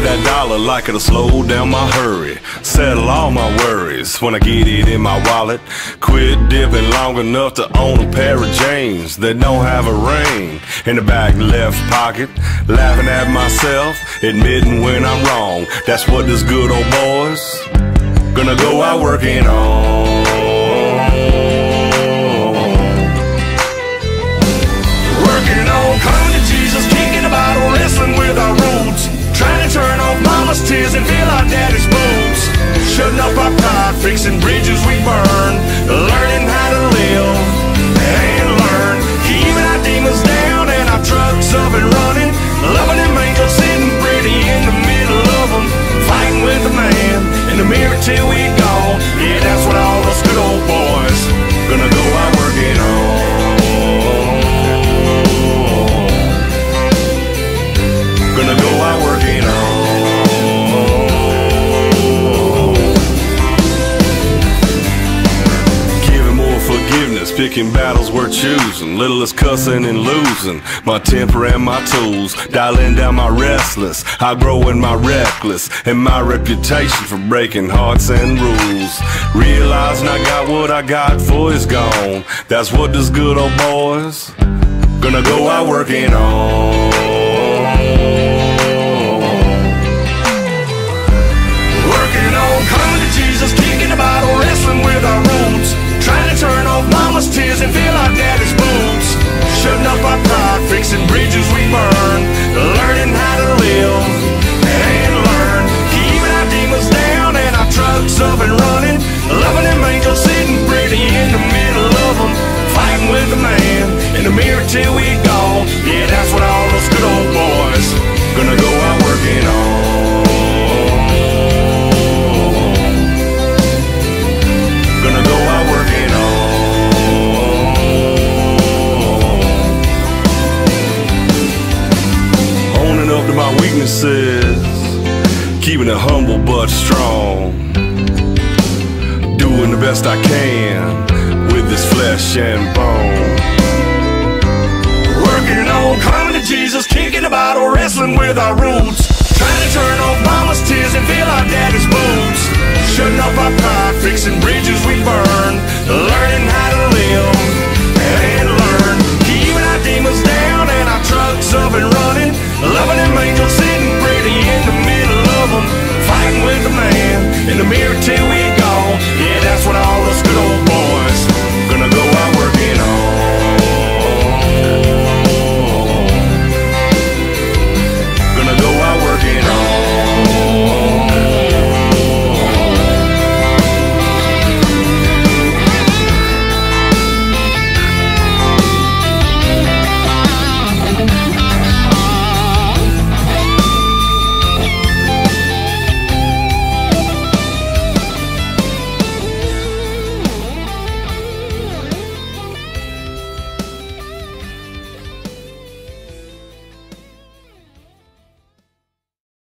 dollar like it'll slow down my hurry. Settle all my worries when I get it in my wallet. Quit dipping long enough to own a pair of jeans that don't have a ring in the back left pocket. Laughing at myself, admitting when I'm wrong. That's what this good old boys gonna go out working on. Bridges we burn. Picking battles we're choosing. Little is cussing and losing. My temper and my tools, dialing down my restless. Outgrowing my reckless, and my reputation for breaking hearts and rules. Realizing I got what I got for is gone. That's what this good old boys gonna go out working on. up to my weaknesses, keeping it humble but strong. Doing the best I can with this flesh and bone. Working on coming to Jesus, kicking about or wrestling with our roots. Trying to turn off mama's tears and feel our daddy's wounds. Shutting off our pride, fixing.